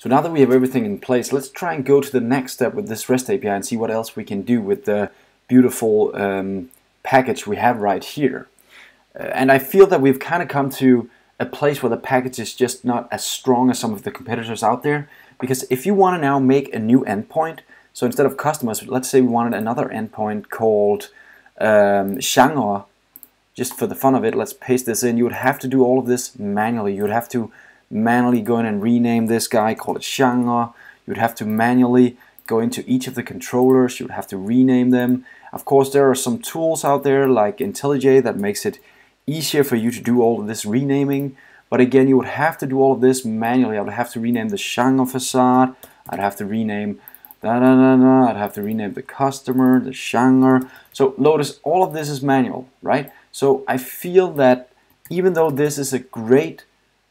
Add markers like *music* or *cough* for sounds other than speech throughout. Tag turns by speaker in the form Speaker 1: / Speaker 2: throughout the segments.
Speaker 1: So now that we have everything in place, let's try and go to the next step with this REST API and see what else we can do with the beautiful um, package we have right here. Uh, and I feel that we've kind of come to a place where the package is just not as strong as some of the competitors out there. Because if you want to now make a new endpoint, so instead of customers, let's say we wanted another endpoint called um, just for the fun of it, let's paste this in. You would have to do all of this manually. You would have to manually go in and rename this guy, call it genre. You'd have to manually go into each of the controllers. You would have to rename them. Of course, there are some tools out there like IntelliJ that makes it easier for you to do all of this renaming. But again, you would have to do all of this manually. I would have to rename the genre facade. I'd have to rename da da da da. I'd have to rename the customer, the genre. So notice all of this is manual, right? So I feel that even though this is a great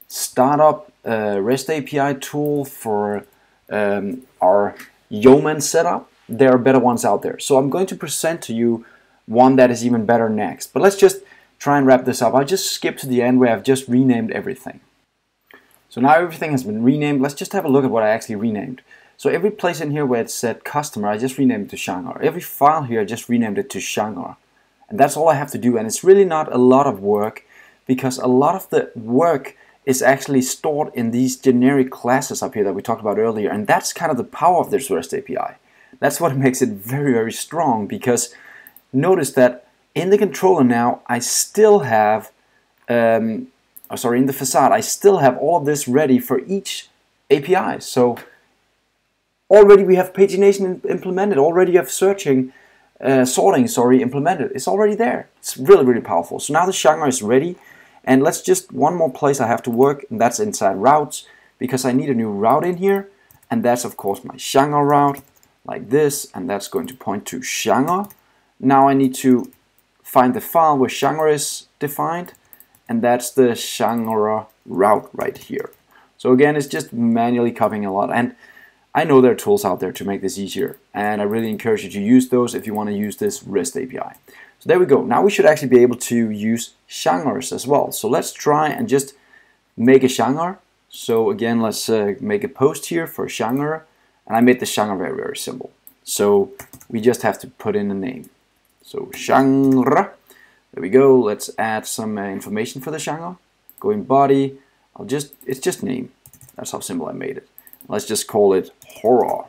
Speaker 1: startup uh, REST API tool for um, our Yeoman setup, there are better ones out there. So I'm going to present to you one that is even better next. But let's just try and wrap this up. I'll just skip to the end where I've just renamed everything. So now everything has been renamed. Let's just have a look at what I actually renamed. So every place in here where it said customer, I just renamed it to genre. Every file here, I just renamed it to genre. And that's all I have to do. And it's really not a lot of work because a lot of the work is actually stored in these generic classes up here that we talked about earlier. And that's kind of the power of this REST API. That's what *laughs* makes it very, very strong because notice that in the controller now, I still have, um, oh, sorry, in the facade, I still have all of this ready for each API. So already we have pagination implemented, already have searching, uh, sorting, sorry, implemented. It's already there. It's really, really powerful. So now the genre is ready. And let's just, one more place I have to work, and that's inside routes, because I need a new route in here. And that's, of course, my genre route, like this, and that's going to point to genre. Now I need to find the file where genre is defined, and that's the genre route right here. So again, it's just manually copying a lot. And I know there are tools out there to make this easier, and I really encourage you to use those if you want to use this REST API. So there we go. Now we should actually be able to use genres as well. So let's try and just make a genre. So again, let's uh, make a post here for genre, and I made the genre very, very simple. So we just have to put in a name. So genre, there we go. Let's add some uh, information for the genre. Go in body, I'll just, it's just name. That's how simple I made it. Let's just call it horror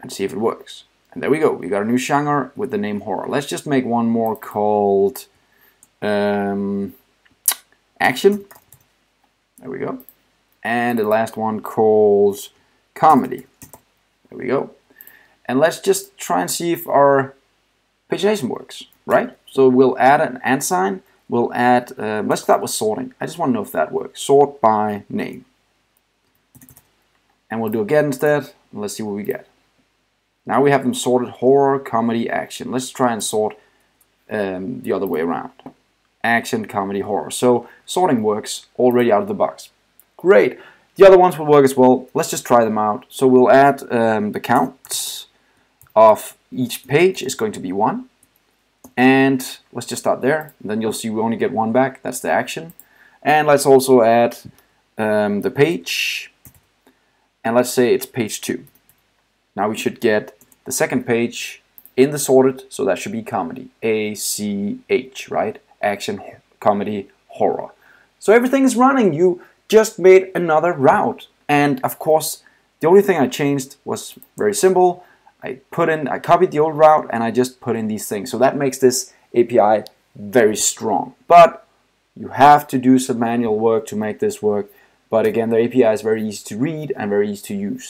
Speaker 1: and see if it works. And there we go. We got a new genre with the name horror. Let's just make one more called um, action. There we go. And the last one calls comedy. There we go. And let's just try and see if our pagination works, right? So we'll add an and sign. We'll add, uh, let's start with sorting. I just want to know if that works. Sort by name. And we'll do again instead. Let's see what we get. Now we have them sorted horror, comedy, action. Let's try and sort um, the other way around. Action, comedy, horror. So sorting works already out of the box. Great. The other ones will work as well. Let's just try them out. So we'll add um, the counts of each page is going to be one. And let's just start there. And then you'll see we only get one back. That's the action. And let's also add um, the page and let's say it's page 2. Now we should get the second page in the sorted, so that should be comedy. A-C-H, right? Action, comedy, horror. So everything is running. You just made another route. And of course, the only thing I changed was very simple. I put in, I copied the old route and I just put in these things. So that makes this API very strong. But you have to do some manual work to make this work. But again, the API is very easy to read and very easy to use.